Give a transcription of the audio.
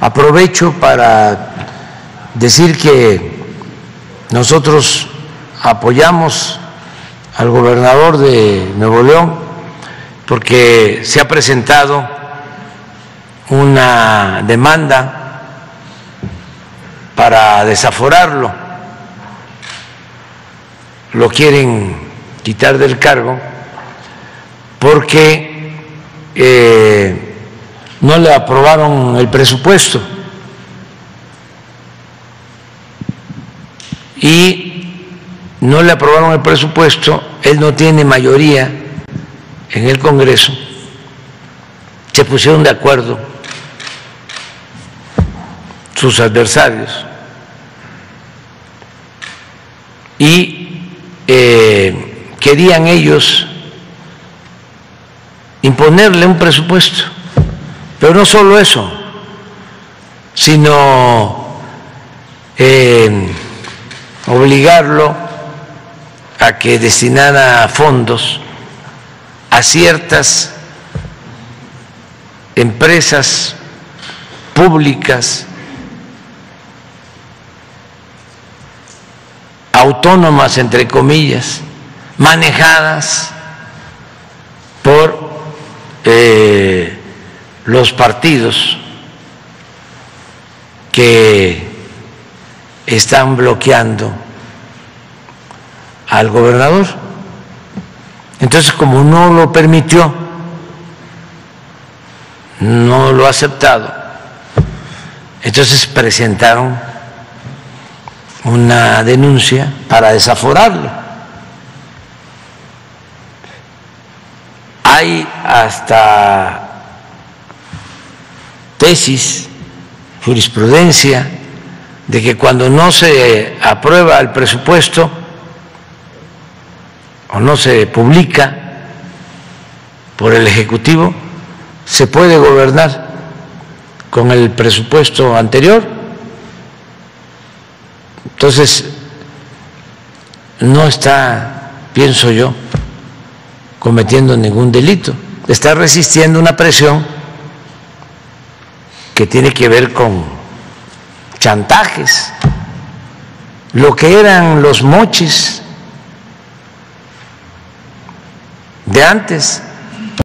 aprovecho para decir que nosotros apoyamos al gobernador de Nuevo León porque se ha presentado una demanda para desaforarlo. Lo quieren quitar del cargo porque eh, no le aprobaron el presupuesto y no le aprobaron el presupuesto, él no tiene mayoría en el Congreso, se pusieron de acuerdo sus adversarios y eh, querían ellos imponerle un presupuesto. Pero no solo eso, sino eh, obligarlo a que destinara fondos a ciertas empresas públicas autónomas, entre comillas, manejadas por eh, los partidos que están bloqueando al gobernador. Entonces, como no lo permitió, no lo ha aceptado, entonces presentaron una denuncia para desaforarlo. Hay hasta tesis, jurisprudencia, de que cuando no se aprueba el presupuesto o no se publica por el Ejecutivo, se puede gobernar con el presupuesto anterior. Entonces, no está, pienso yo, cometiendo ningún delito, está resistiendo una presión que tiene que ver con chantajes, lo que eran los mochis de antes,